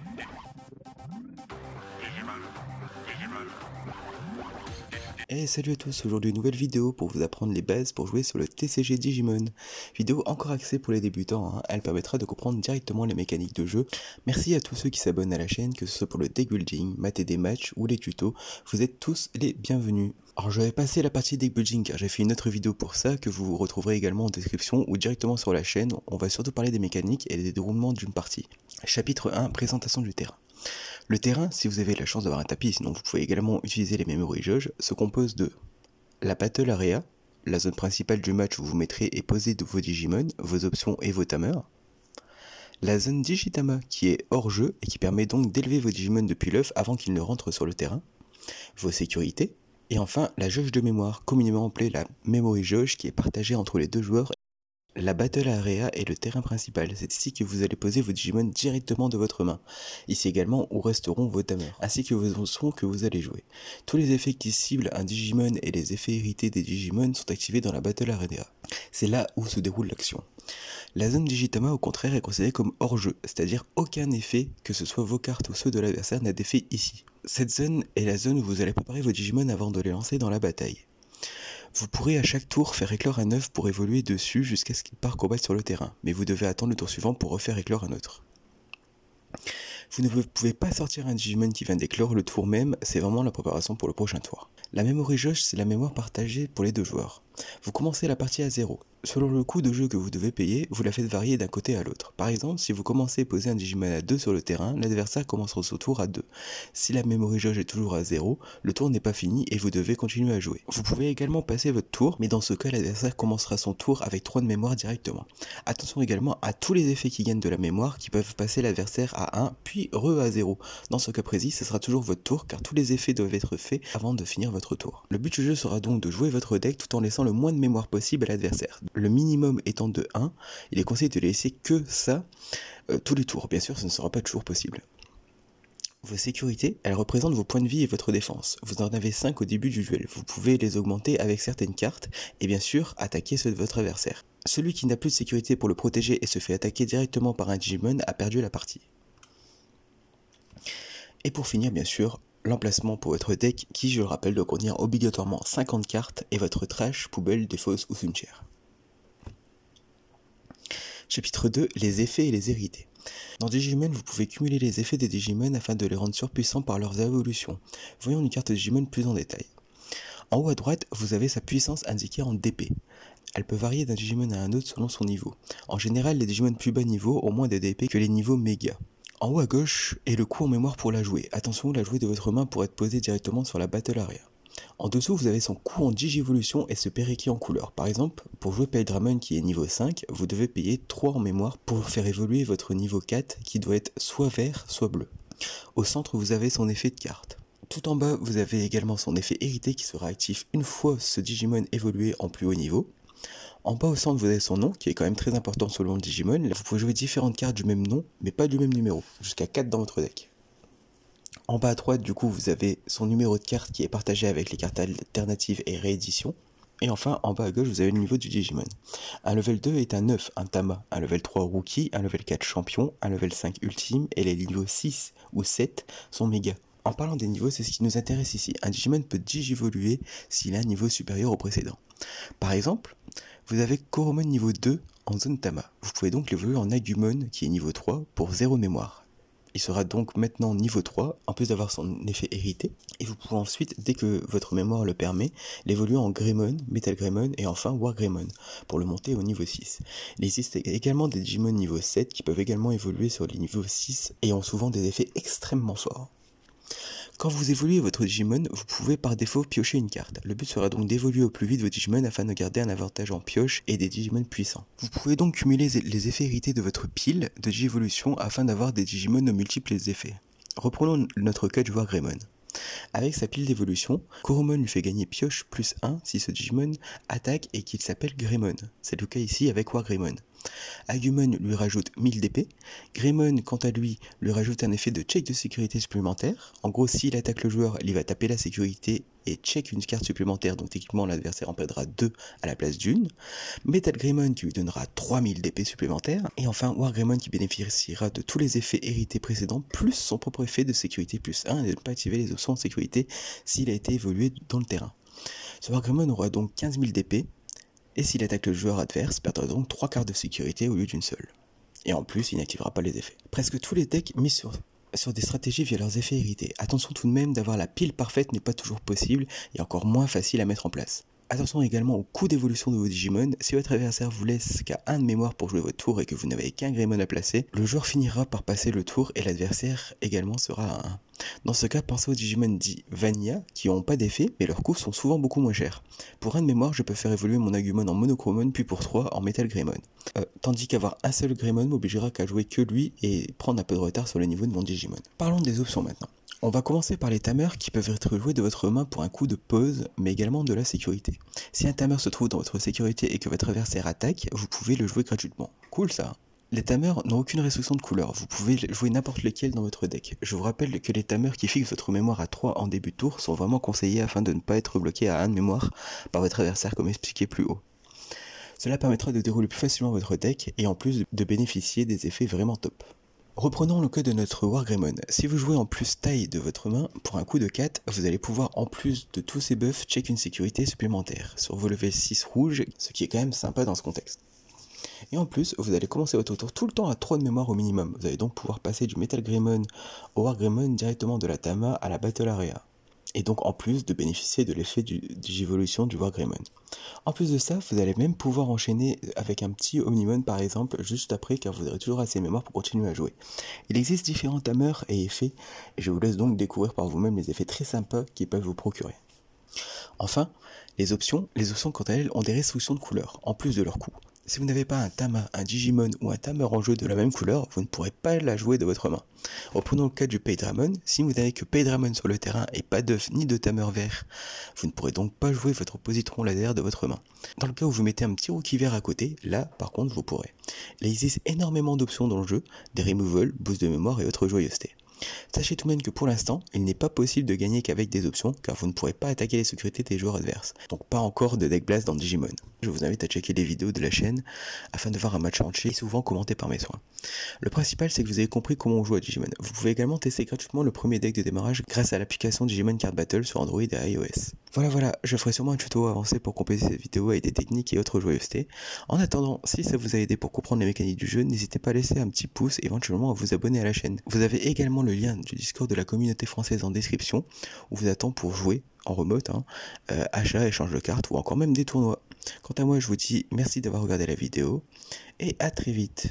デジマルデジマル Et salut à tous, aujourd'hui une nouvelle vidéo pour vous apprendre les bases pour jouer sur le TCG Digimon. Vidéo encore axée pour les débutants, hein. elle permettra de comprendre directement les mécaniques de jeu. Merci à tous ceux qui s'abonnent à la chaîne, que ce soit pour le deck building, mater des matchs ou les tutos, vous êtes tous les bienvenus. Alors je vais passer la partie deck building car j'ai fait une autre vidéo pour ça que vous retrouverez également en description ou directement sur la chaîne, on va surtout parler des mécaniques et des déroulements d'une partie. Chapitre 1, présentation du terrain. Le terrain, si vous avez la chance d'avoir un tapis, sinon vous pouvez également utiliser les memory jauges, se compose de la battle area, la zone principale du match où vous mettrez et posez vos Digimon, vos options et vos tamers, la zone Digitama qui est hors jeu et qui permet donc d'élever vos Digimon depuis l'œuf avant qu'ils ne rentrent sur le terrain, vos sécurités, et enfin la jauge de mémoire, communément appelée la memory jauge qui est partagée entre les deux joueurs la Battle Area est le terrain principal, c'est ici que vous allez poser vos Digimon directement de votre main. Ici également où resteront vos tamers, ainsi que vos sons que vous allez jouer. Tous les effets qui ciblent un Digimon et les effets hérités des Digimon sont activés dans la Battle Area. C'est là où se déroule l'action. La zone Digitama au contraire est considérée comme hors-jeu, c'est-à-dire aucun effet, que ce soit vos cartes ou ceux de l'adversaire, n'a d'effet ici. Cette zone est la zone où vous allez préparer vos Digimon avant de les lancer dans la bataille. Vous pourrez à chaque tour faire éclore un œuf pour évoluer dessus jusqu'à ce qu'il parte combattre sur le terrain, mais vous devez attendre le tour suivant pour refaire éclore un autre. Vous ne pouvez pas sortir un Digimon qui vient d'éclore le tour même, c'est vraiment la préparation pour le prochain tour. La memory jauge, c'est la mémoire partagée pour les deux joueurs. Vous commencez la partie à 0. Selon le coût de jeu que vous devez payer, vous la faites varier d'un côté à l'autre. Par exemple, si vous commencez à poser un Digimon à 2 sur le terrain, l'adversaire commencera son tour à 2. Si la memory jauge est toujours à 0, le tour n'est pas fini et vous devez continuer à jouer. Vous pouvez également passer votre tour, mais dans ce cas, l'adversaire commencera son tour avec 3 de mémoire directement. Attention également à tous les effets qui gagnent de la mémoire qui peuvent passer l'adversaire à 1 puis re à 0. Dans ce cas précis, ce sera toujours votre tour car tous les effets doivent être faits avant de finir votre tour. Le but du jeu sera donc de jouer votre deck tout en laissant le moins de mémoire possible à l'adversaire. Le minimum étant de 1, il est conseillé de laisser que ça euh, tous les tours. Bien sûr, ce ne sera pas toujours possible. Vos sécurités, elles représentent vos points de vie et votre défense. Vous en avez 5 au début du duel. Vous pouvez les augmenter avec certaines cartes et bien sûr attaquer ceux de votre adversaire. Celui qui n'a plus de sécurité pour le protéger et se fait attaquer directement par un Digimon a perdu la partie. Et pour finir, bien sûr, l'emplacement pour votre deck qui, je le rappelle, doit contenir obligatoirement 50 cartes et votre trash, poubelle, défausse ou cimetière. Chapitre 2 Les effets et les hérités. Dans Digimon, vous pouvez cumuler les effets des Digimon afin de les rendre surpuissants par leurs évolutions. Voyons une carte Digimon plus en détail. En haut à droite, vous avez sa puissance indiquée en DP. Elle peut varier d'un Digimon à un autre selon son niveau. En général, les Digimon plus bas niveau ont moins de DP que les niveaux méga. En haut à gauche est le coup en mémoire pour la jouer. Attention, la jouer de votre main pour être posée directement sur la battle area. En dessous, vous avez son coup en digivolution et ce Periki en couleur. Par exemple, pour jouer Paydramon qui est niveau 5, vous devez payer 3 en mémoire pour faire évoluer votre niveau 4 qui doit être soit vert, soit bleu. Au centre, vous avez son effet de carte. Tout en bas, vous avez également son effet hérité qui sera actif une fois ce Digimon évolué en plus haut niveau. En bas au centre, vous avez son nom, qui est quand même très important selon le Digimon. Vous pouvez jouer différentes cartes du même nom, mais pas du même numéro, jusqu'à 4 dans votre deck. En bas à droite, du coup, vous avez son numéro de carte qui est partagé avec les cartes alternatives et rééditions. Et enfin, en bas à gauche, vous avez le niveau du Digimon. Un level 2 est un 9, un Tama, un level 3 Rookie, un level 4 Champion, un level 5 Ultime, et les niveaux 6 ou 7 sont méga. En parlant des niveaux, c'est ce qui nous intéresse ici. Un Digimon peut digivoluer s'il a un niveau supérieur au précédent. Par exemple, vous avez Koromon niveau 2 en zone Tama. Vous pouvez donc l'évoluer en Agumon qui est niveau 3 pour 0 mémoire. Il sera donc maintenant niveau 3, en plus d'avoir son effet hérité, et vous pouvez ensuite, dès que votre mémoire le permet, l'évoluer en Greymon, Metal Greymon et enfin War Greymon, pour le monter au niveau 6. Il existe également des Digimon niveau 7 qui peuvent également évoluer sur les niveaux 6 et ont souvent des effets extrêmement forts. Quand vous évoluez votre Digimon, vous pouvez par défaut piocher une carte. Le but sera donc d'évoluer au plus vite votre Digimon afin de garder un avantage en pioche et des Digimon puissants. Vous pouvez donc cumuler les effets hérités de votre pile de Digivolution afin d'avoir des Digimon aux multiples effets. Reprenons notre cas du Greymon. Avec sa pile d'évolution, Koromon lui fait gagner pioche plus 1 si ce Digimon attaque et qu'il s'appelle Greymon. C'est le cas ici avec Wargreymon. Agumon lui rajoute 1000 d'épée. Greymon, quant à lui, lui rajoute un effet de check de sécurité supplémentaire. En gros, s'il attaque le joueur, il va taper la sécurité et check une carte supplémentaire, donc techniquement l'adversaire en perdra 2 à la place d'une. Metal Greymon qui lui donnera 3000 d'épée supplémentaires. Et enfin War Greymon qui bénéficiera de tous les effets hérités précédents, plus son propre effet de sécurité plus 1 et de ne pas activer les options de sécurité s'il a été évolué dans le terrain. Ce War Greymon aura donc 15 000 d'épée, et s'il attaque le joueur adverse, perdra donc 3 cartes de sécurité au lieu d'une seule. Et en plus, il n'activera pas les effets. Presque tous les decks mis sur des stratégies via leurs effets hérités. Attention tout de même d'avoir la pile parfaite n'est pas toujours possible et encore moins facile à mettre en place. Attention également au coût d'évolution de vos Digimon. Si votre adversaire vous laisse qu'à 1 de mémoire pour jouer votre tour et que vous n'avez qu'un Greymon à placer, le joueur finira par passer le tour et l'adversaire également sera à 1. Dans ce cas, pensez aux Digimon dits Vanilla qui n'ont pas d'effet mais leurs coûts sont souvent beaucoup moins chers. Pour 1 de mémoire, je peux faire évoluer mon Agumon en Monochromon puis pour 3 en Metal Greymon. Euh, tandis qu'avoir un seul Greymon m'obligera qu'à jouer que lui et prendre un peu de retard sur le niveau de mon Digimon. Parlons des options maintenant. On va commencer par les tamers qui peuvent être joués de votre main pour un coup de pause, mais également de la sécurité. Si un tamer se trouve dans votre sécurité et que votre adversaire attaque, vous pouvez le jouer gratuitement. Cool ça les tamers n'ont aucune restriction de couleur, vous pouvez jouer n'importe lequel dans votre deck. Je vous rappelle que les tamers qui fixent votre mémoire à 3 en début de tour sont vraiment conseillés afin de ne pas être bloqué à 1 de mémoire par votre adversaire comme expliqué plus haut. Cela permettra de dérouler plus facilement votre deck et en plus de bénéficier des effets vraiment top. Reprenons le cas de notre Wargreymon. Si vous jouez en plus taille de votre main, pour un coup de 4, vous allez pouvoir en plus de tous ces buffs check une sécurité supplémentaire sur vos level 6 rouges, ce qui est quand même sympa dans ce contexte. Et en plus, vous allez commencer votre tour tout le temps à 3 de mémoire au minimum. Vous allez donc pouvoir passer du Metal Greymon au Wargreymon directement de la Tama à la Battle Area et donc en plus de bénéficier de l'effet d'évolution du Wargreymon. En plus de ça, vous allez même pouvoir enchaîner avec un petit Omnimon par exemple juste après car vous aurez toujours assez de mémoire pour continuer à jouer. Il existe différents tamers et effets et je vous laisse donc découvrir par vous-même les effets très sympas qu'ils peuvent vous procurer. Enfin, les options, les options quant à elles ont des restrictions de couleur en plus de leur coût. Si vous n'avez pas un Tama, un Digimon ou un Tamer en jeu de la même couleur, vous ne pourrez pas la jouer de votre main. Reprenons le cas du Paydramon. Si vous n'avez que Paydramon sur le terrain et pas d'œuf ni de Tamer vert, vous ne pourrez donc pas jouer votre positron laser de votre main. Dans le cas où vous mettez un petit rookie vert à côté, là par contre vous pourrez. Il existe énormément d'options dans le jeu, des removals, boost de mémoire et autres joyeusetés. Sachez tout de même que pour l'instant, il n'est pas possible de gagner qu'avec des options, car vous ne pourrez pas attaquer les sécurités des joueurs adverses. Donc pas encore de deck blast dans Digimon. Je vous invite à checker les vidéos de la chaîne afin de voir un match entier souvent commenté par mes soins. Le principal c'est que vous avez compris comment on joue à Digimon. Vous pouvez également tester gratuitement le premier deck de démarrage grâce à l'application Digimon Card Battle sur Android et iOS. Voilà voilà, je ferai sûrement un tuto avancé pour compléter cette vidéo avec des techniques et autres joyeusetés. En attendant, si ça vous a aidé pour comprendre les mécaniques du jeu, n'hésitez pas à laisser un petit pouce et éventuellement à vous abonner à la chaîne. Vous avez également le lien du Discord de la communauté française en description où vous attend pour jouer en remote, hein, euh, achat, échange de cartes ou encore même des tournois. Quant à moi, je vous dis merci d'avoir regardé la vidéo et à très vite.